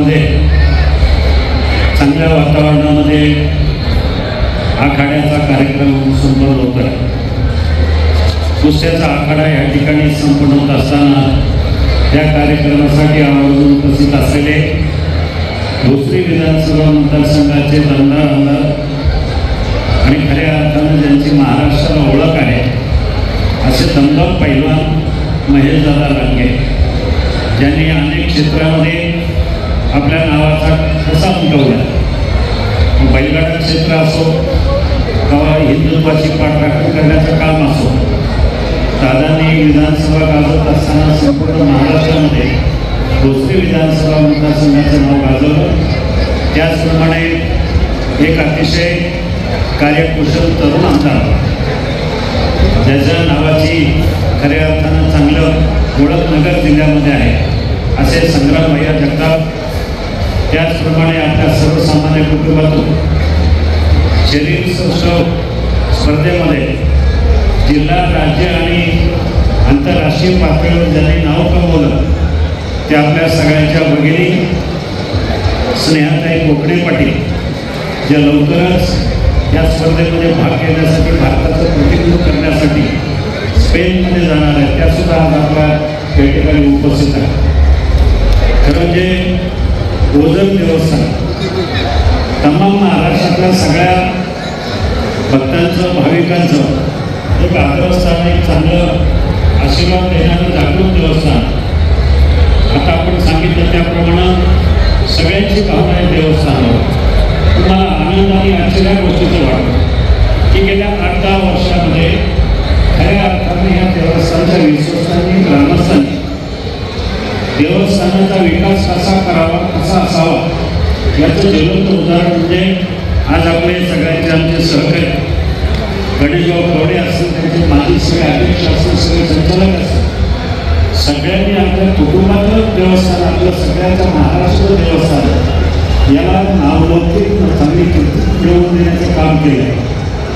वातावरणामध्ये चांगल्या वातावरणामध्ये आखाड्याचा कार्यक्रम संपन्न होत आहे. कुस्त्याचा आखाडा या ठिकाणी संपन्न होत असताना त्या कार्यक्रमासाठी आवर्जून उपस्थित असलेले दुसरी विधानसभा मतदारसंघाचे दमदार आमदार आणि खऱ्या अर्थानं ज्यांची महाराष्ट्राला ओळख आहे असे दमदार महेश दादा रांगे ज्यांनी अनेक क्षेत्रामध्ये आपल्या नावाचा ठसा उमटवला. मग बैलगाडा क्षेत्र असो किंवा हिंदुत्वाची पाठराखण करण्याचं काम असो दादांनी विधानसभा गाजवत असताना संपूर्ण महाराष्ट्रामध्ये भोसरी विधानसभा मतदारसंघाचं नाव गाजवलं. त्याचप्रमाणे एक अतिशय कार्यकुशल तरुण आमदार ज्याच्या नावाची खऱ्या अर्थानं चांगलं ओळख नगर जिल्ह्यामध्ये आहे असे संग्राम भैया जगताप त्याचप्रमाणे आपल्या सर्वसामान्य कुटुंबातून शरीर सौष्ठव स्पर्धेमध्ये जिल्हा राज्य आणि आंतरराष्ट्रीय पातळीवर ज्यांनी नाव कमवलं ते आपल्या सगळ्यांच्या भगिनी स्नेहाताई कोकणे पाटील ज्या लवकरच या स्पर्धेमध्ये भाग घेण्यासाठी भारताचं प्रतिनिधित्व करण्यासाठी स्पेनमध्ये जाणार आहेत त्यासुद्धा आज आपल्या या ठिकाणी उपस्थित आहे खरं म्हणजे ओझर देवस्थान तमाम महाराष्ट्रातल्या सगळ्या भक्तांचं भाविकांचं एक आग्रहस्थान एक चांगलं आशीर्वाद देणारं जागृत देवस्थान. आता आपण सांगितलं त्याप्रमाणे सगळ्यांची भावना आहे देवस्थानावर. तुम्हाला आनंद आणि आश्चर्या गोष्टीचं वाटतं. की गेल्या आठ दहा वर्षामध्ये खऱ्या अर्थाने या देवस्थानच्या विश्वासांनी ग्रामस्थांनी देवस्थानाचा विकास कसा करावा कसा असावा याचं ज्वलंत उदाहरण म्हणजे आज आपले सगळ्यांचे आमचे सहकारी गणेशभाऊ कवडे असतील त्यांचे माजी सगळे अध्यक्ष असतील सगळे संचालक असतील. सगळ्यांनी आपल्या कुटुंबातलं देवस्थान आपलं सगळ्यांचं महाराष्ट्र देवस्थान याला नावलौकिक चांगली मिळवून देण्याचं काम केलं.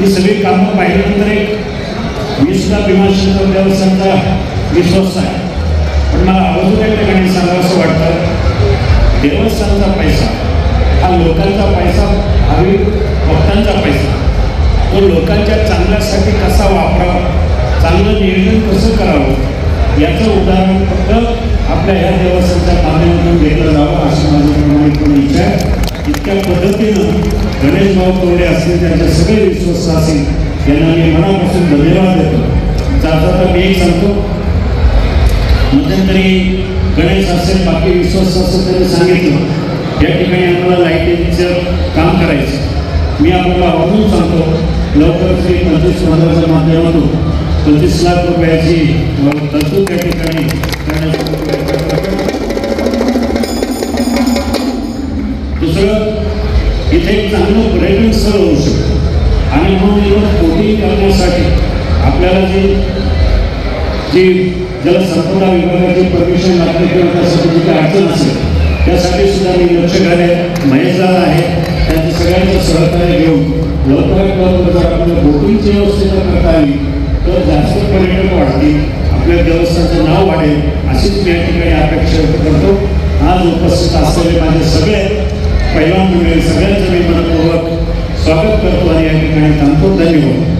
ही सगळी कामं पाहिल्यानंतर एक वीसला भीमाशंकर देवस्थानचा विश्वास आहे. मला अजून एक ठिकाणी सांगावं असं वाटतं? देवस्थानचा पैसा हा लोकांचा पैसा हवी भक्तांचा पैसा तो लोकांच्या चांगल्यासाठी कसा वापरावा चांगलं नियोजन कसं करावं याचं उदाहरण फक्त आपल्या ह्या देवस्थानच्या माध्यमातून घेतलं जावं अशी माझी प्रामाणिकपणे इच्छा आहे. इतक्या पद्धतीनं गणेश भाऊ कवडे असतील त्यांचे सगळे विश्वस्त असतील यांना मी मनापासून धन्यवाद देतो. जाता तर मी एक सांगतो मध्यंतरी गणेश असेल बाकी विश्वास असेल त्यांनी सांगितलं. या ठिकाणी आम्हाला लाईटिंगचं काम करायचं. मी आपल्याला आवर्जून सांगतो लवकरच मी पंचवीस पंधराच्या माध्यमातून पंचवीस लाख रुपयाची तरतूद त्या ठिकाणी दुसरं इथे एक चांगलं पर्यटन स्थळ होऊ शकतं. आणि म्हणून कोटी करण्यासाठी आपल्याला जी जी जलसंपदा विभागाची परमिशन लागते किंवा त्यासाठी जी काही अडचण असेल त्यासाठी सुद्धा मी लक्ष घाले महेशदार आहे त्यांचं सगळ्यांचं सहकार्य घेऊन लवकरात लवकर जर आपल्या बोटिंगची व्यवस्था करता आली तर जास्त पर्यटक वाढतील आपल्या व्यवस्थाचं नाव वाढेल अशीच मी या ठिकाणी अपेक्षा व्यक्त करतो. आज उपस्थित असलेले माझे सगळे पैलवान मंडळी सगळ्यांचं मी मनपूर्वक स्वागत करतो आणि या ठिकाणी थांबतो. धन्यवाद.